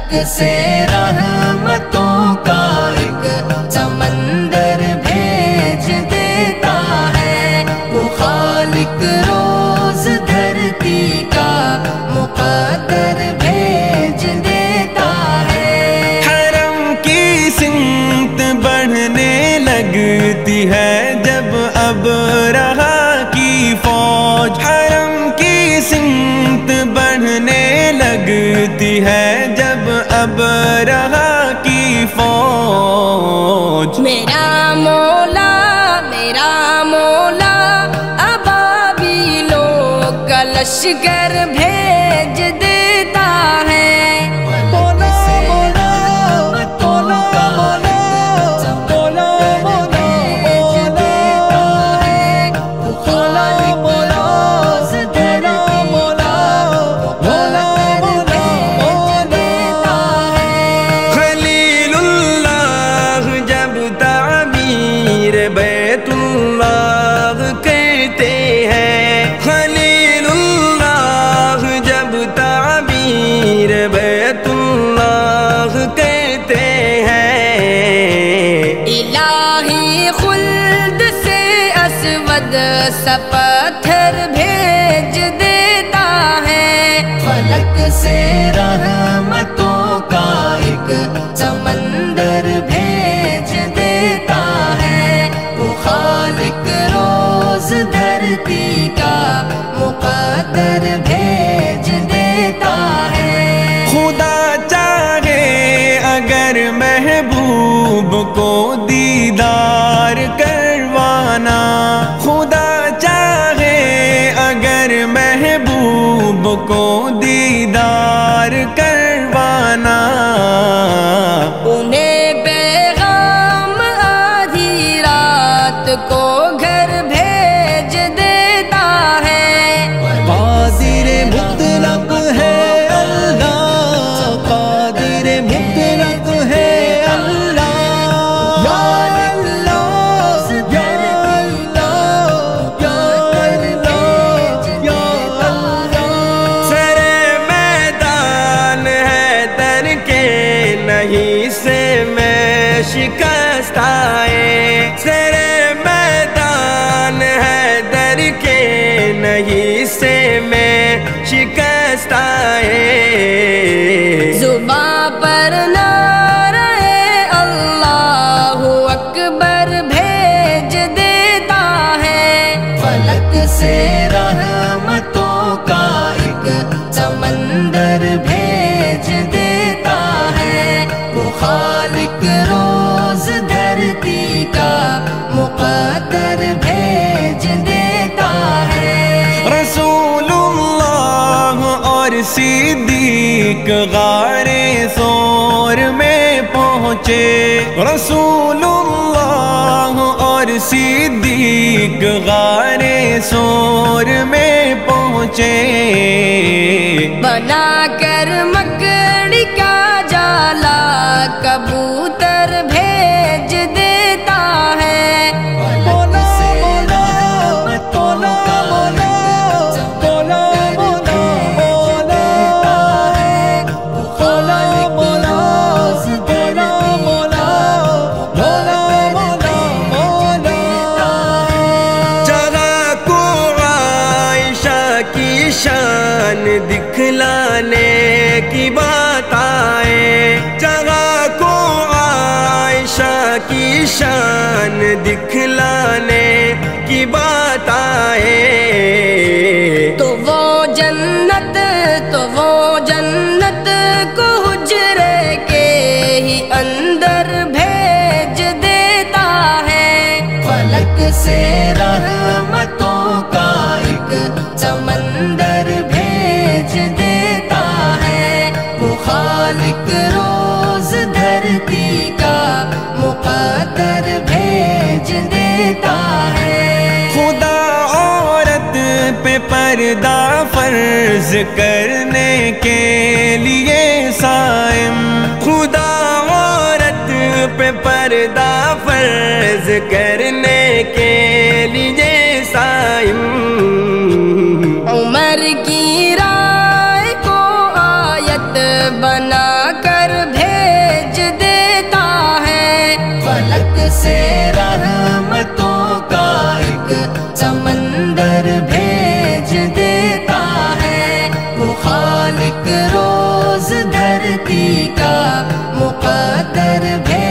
से रहमतों जब अब रहा की फौज। मेरा मौला मेरा मौला अबाबी लोग कलश लश्कर असवद सा पत्थर भेज देता है। फलक से रहमतों का एक को दीदार करवाना। नहीं से मैं शिकस्त आए। सरे मैदान है, दर के नहीं से मैं शिकस्त आए। जुबा पर नारे अल्लाह अकबर भेज देता है। फलक से रहमतों पहुँचे रसूलुल्लाह और सिद्दीक गारे सोर में पहुँचे। बना दिखलाने की बात आए। जगह को आयशा की शान दिखलाने की बात आए। तो वो जन्नत तो वो जन्नत को हुजरे के ही अंदर भेज देता है। फलक से रहमतों देता है। खुदा औरत पे पर्दा फ़र्ज़ करने के लिए साइम खुदा औरत पे पर्दा फ़र्ज़ करने के लिए साइम उमर की रोज धरती का मुकदर भ